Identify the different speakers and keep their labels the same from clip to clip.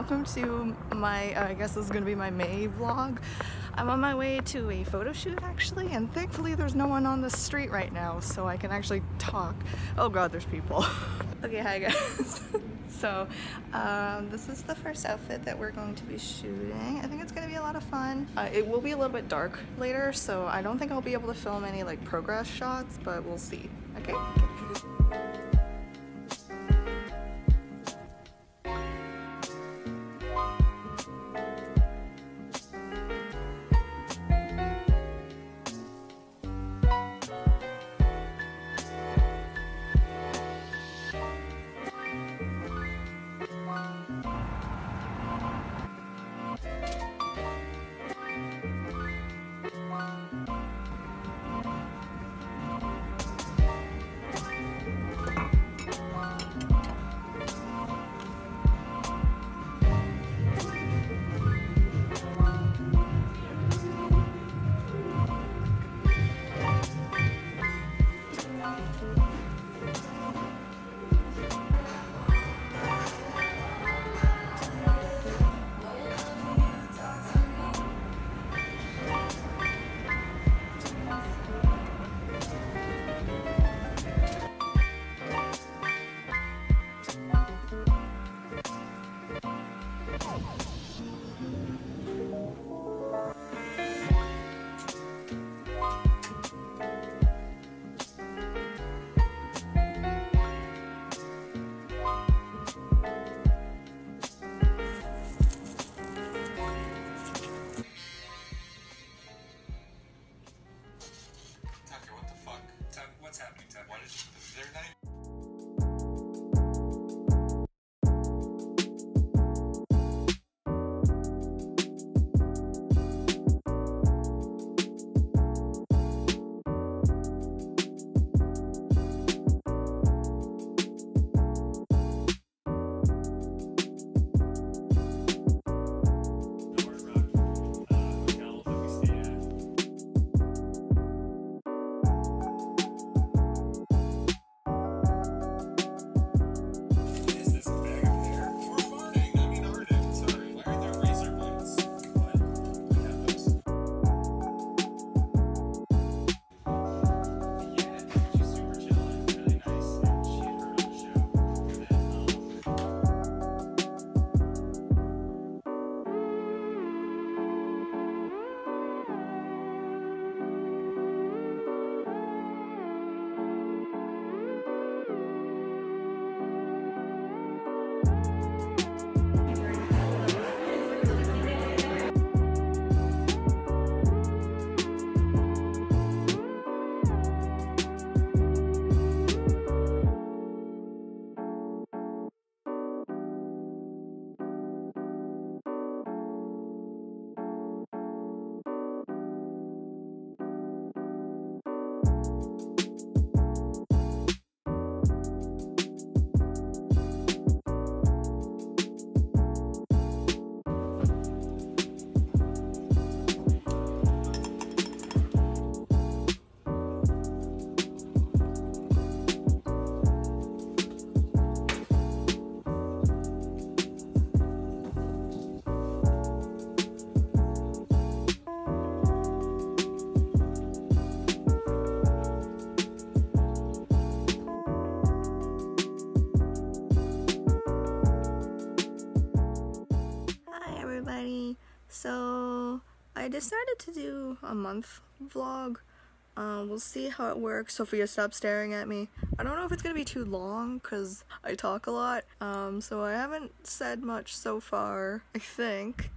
Speaker 1: welcome to my, uh, I guess this is gonna be my May vlog. I'm on my way to a photo shoot actually, and thankfully there's no one on the street right now, so I can actually talk. Oh god, there's people. okay, hi guys. so, um, this is the first outfit that we're going to be shooting. I think it's gonna be a lot of fun. Uh, it will be a little bit dark later, so I don't think I'll be able to film any like progress shots, but we'll see. Okay. Decided to do a month vlog. Um, we'll see how it works. Sophia, stop staring at me. I don't know if it's gonna be too long because I talk a lot. Um, so I haven't said much so far. I think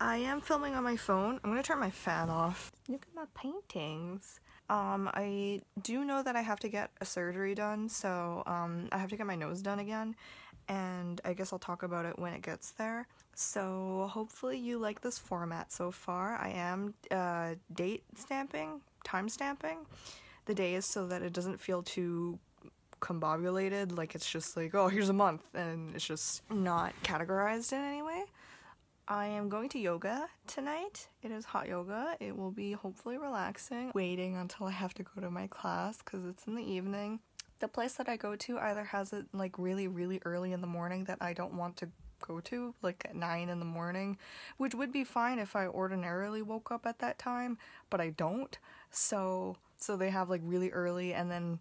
Speaker 1: I am filming on my phone. I'm gonna turn my fan off. Look at my paintings. Um, I do know that I have to get a surgery done, so um, I have to get my nose done again, and I guess I'll talk about it when it gets there. So hopefully you like this format so far. I am uh, date stamping, time stamping the days so that it doesn't feel too combobulated, like it's just like, oh, here's a month, and it's just not categorized in any way. I am going to yoga tonight. It is hot yoga. It will be hopefully relaxing. Waiting until I have to go to my class because it's in the evening. The place that I go to either has it like really, really early in the morning that I don't want to go to, like at 9 in the morning, which would be fine if I ordinarily woke up at that time, but I don't. So, so they have like really early and then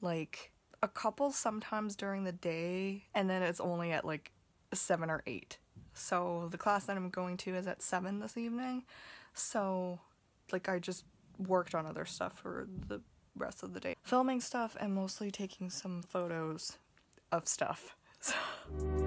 Speaker 1: like a couple sometimes during the day, and then it's only at like 7 or 8. So the class that I'm going to is at 7 this evening. So, like, I just worked on other stuff for the rest of the day. Filming stuff and mostly taking some photos of stuff. So.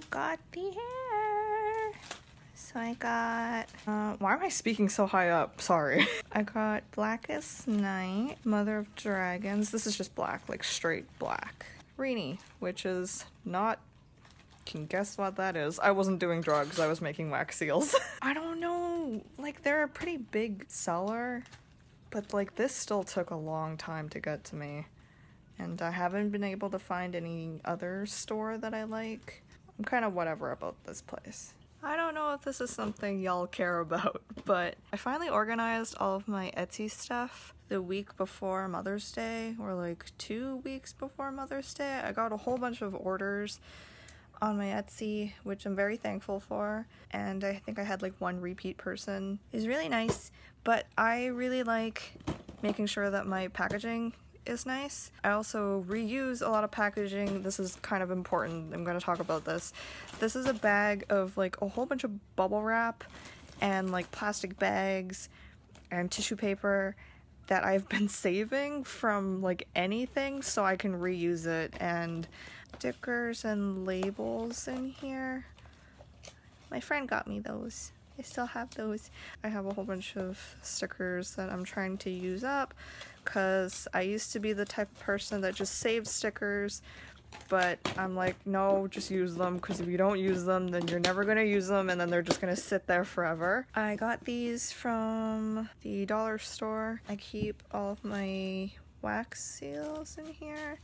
Speaker 1: finally got the hair. So I got. Uh, why am I speaking so high up? Sorry. I got Blackest Night, Mother of Dragons. This is just black, like straight black. Rini, which is not. Can guess what that is. I wasn't doing drugs, I was making wax seals. I don't know. Like, they're a pretty big seller, but like, this still took a long time to get to me and I haven't been able to find any other store that I like. I'm kind of whatever about this place. I don't know if this is something y'all care about, but I finally organized all of my Etsy stuff the week before Mother's Day, or like two weeks before Mother's Day. I got a whole bunch of orders on my Etsy, which I'm very thankful for. And I think I had like one repeat person. It's really nice, but I really like making sure that my packaging is nice. I also reuse a lot of packaging. This is kind of important. I'm going to talk about this. This is a bag of like a whole bunch of bubble wrap and like plastic bags and tissue paper that I've been saving from like anything so I can reuse it and stickers and labels in here. My friend got me those. I still have those. I have a whole bunch of stickers that I'm trying to use up because I used to be the type of person that just saved stickers, but I'm like, no, just use them because if you don't use them, then you're never gonna use them and then they're just gonna sit there forever. I got these from the dollar store. I keep all of my wax seals in here.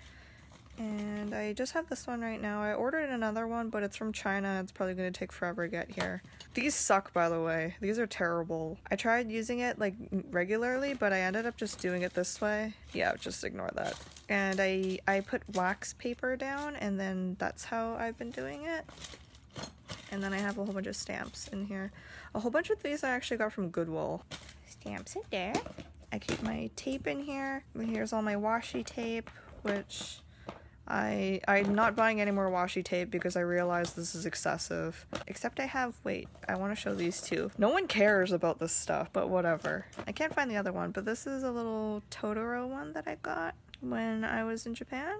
Speaker 1: And I just have this one right now. I ordered another one, but it's from China. It's probably going to take forever to get here. These suck, by the way. These are terrible. I tried using it like regularly, but I ended up just doing it this way. Yeah, just ignore that. And I I put wax paper down, and then that's how I've been doing it. And then I have a whole bunch of stamps in here. A whole bunch of these I actually got from Goodwill. Stamps in there. I keep my tape in here. Here's all my washi tape, which I I'm not buying any more washi tape because I realize this is excessive. Except I have wait, I want to show these two. No one cares about this stuff, but whatever. I can't find the other one, but this is a little Totoro one that I got when I was in Japan.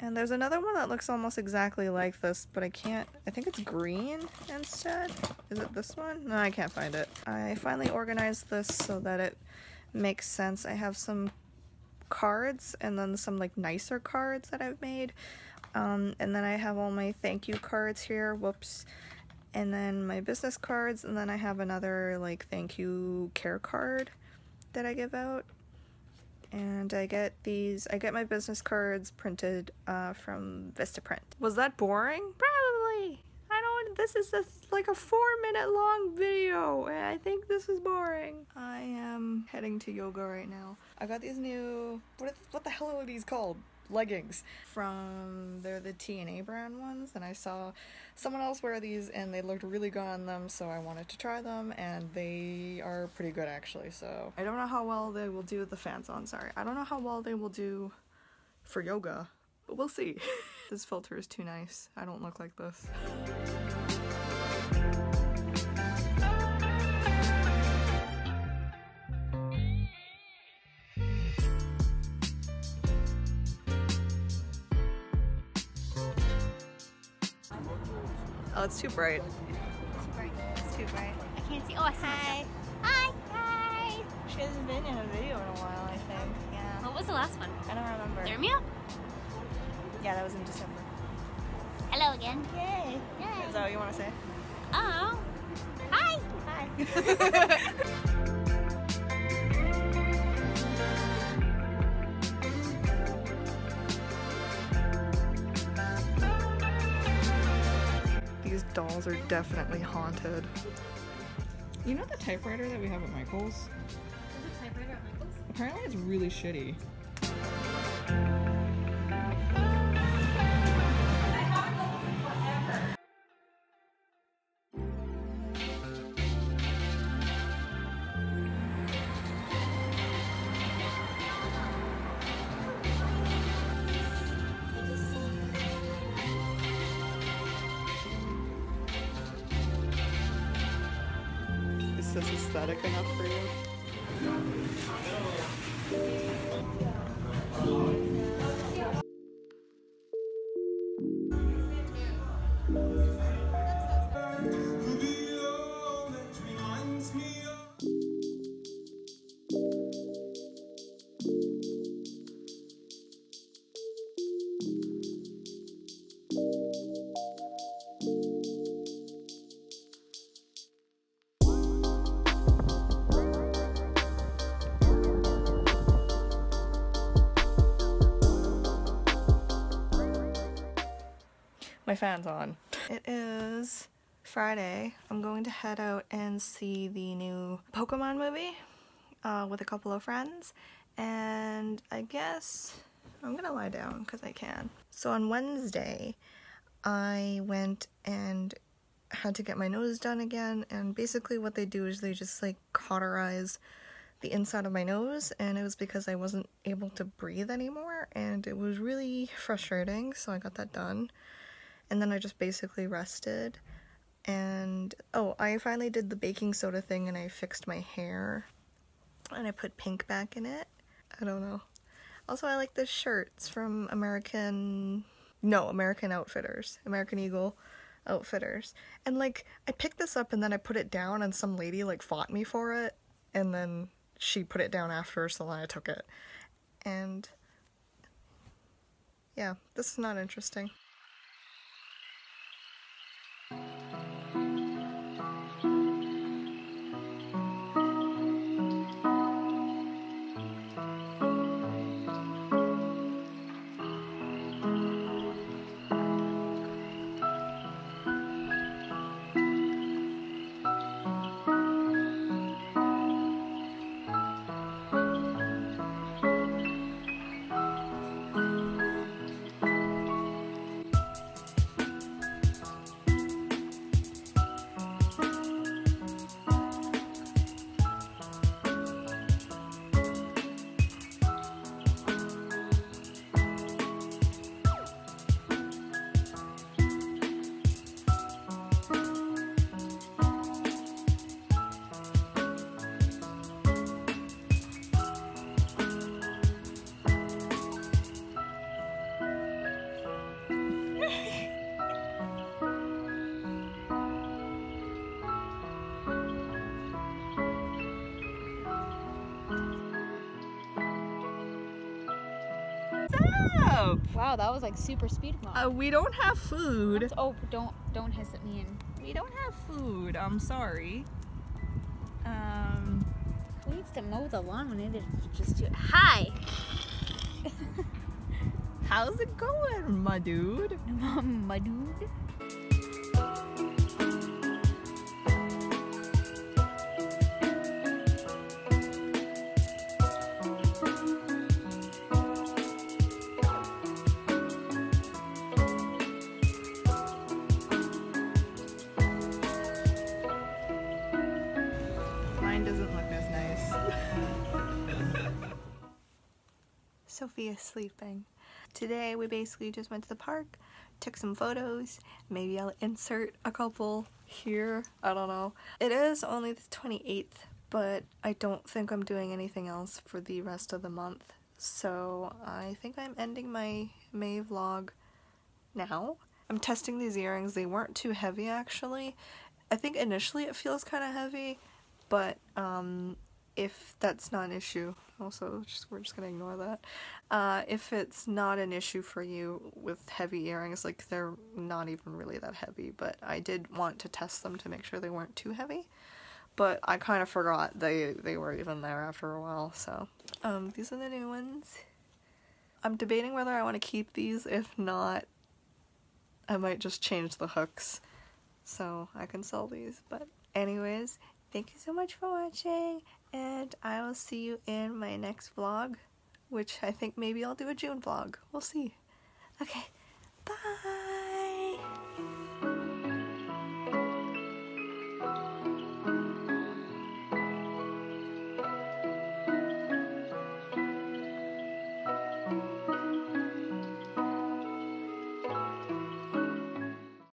Speaker 1: And there's another one that looks almost exactly like this, but I can't. I think it's green instead. Is it this one? No, I can't find it. I finally organized this so that it makes sense. I have some cards and then some like nicer cards that I've made. Um, and then I have all my thank you cards here. Whoops. And then my business cards, and then I have another like thank you care card that I give out. And I get these, I get my business cards printed uh, from Vistaprint. Was that boring? Probably. I don't this is a, like a four minute long video, and I think this is boring. I am heading to yoga right now. I got these new what what the hell are these called? Leggings from they're the TNA brand ones, and I saw someone else wear these, and they looked really good on them, so I wanted to try them, and they are pretty good actually. So I don't know how well they will do with the fans on. Sorry, I don't know how well they will do for yoga, but we'll see. this filter is too nice. I don't look like this. It's too bright. Too bright. It's too bright.
Speaker 2: I can't see. Oh, I see. Hi. Hi. Hi.
Speaker 1: She hasn't been in a video in a while, I think. Yeah.
Speaker 2: What was the last one?
Speaker 1: I don't remember.
Speaker 2: Thermia?
Speaker 1: Yeah, that was in December.
Speaker 2: Hello again.
Speaker 1: Yay!
Speaker 2: Yay.
Speaker 1: Is that what you want to say?
Speaker 2: Oh. Hi.
Speaker 1: Hi. are definitely haunted. You know the typewriter that we have at Michael's?
Speaker 2: Is it typewriter at Michael's?
Speaker 1: Apparently it's really shitty. My fan's on. It is Friday. I'm going to head out and see the new Pokemon movie uh, with a couple of friends. And I guess I'm gonna lie down because I can. So on Wednesday, I went and had to get my nose done again. And basically, what they do is they just like cauterize the inside of my nose, and it was because I wasn't able to breathe anymore, and it was really frustrating. So I got that done and then I just basically rested. And oh, I finally did the baking soda thing and I fixed my hair and I put pink back in it. I don't know. Also, I like this shirt. It's from American no, American Outfitters, American Eagle Outfitters. And like I picked this up and then I put it down and some lady like fought me for it and then she put it down after so then I took it. And yeah, this is not interesting. Up?
Speaker 2: Wow, that was like super speed.
Speaker 1: Uh, we don't have food.
Speaker 2: oh, don't don't hiss at me and
Speaker 1: We don't have food. I'm sorry. Um,
Speaker 2: who needs to mow the lawn when they just do it? Hi,
Speaker 1: how's it going, my dude?
Speaker 2: my dude.
Speaker 1: Sophia sleeping. Today we basically just went to the park, took some photos. Maybe I'll insert a couple here. I don't know. It is only the 28th, but I don't think I'm doing anything else for the rest of the month. So I think I'm ending my May vlog now. I'm testing these earrings. They weren't too heavy actually. I think initially it feels kind of heavy, but um, if that's not an issue, also just we're just gonna ignore that. Uh, if it's not an issue for you with heavy earrings, like they're not even really that heavy, but I did want to test them to make sure they weren't too heavy. But I kind of forgot they they were even there after a while. So um, these are the new ones. I'm debating whether I want to keep these. If not, I might just change the hooks so I can sell these. But anyways, thank you so much for watching and I will see you in my next vlog, which I think maybe I'll do a June vlog. We'll see. Okay, bye!